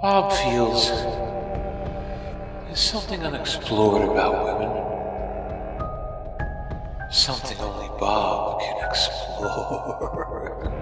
Bob feels there's something unexplored about women. Something only Bob can explore.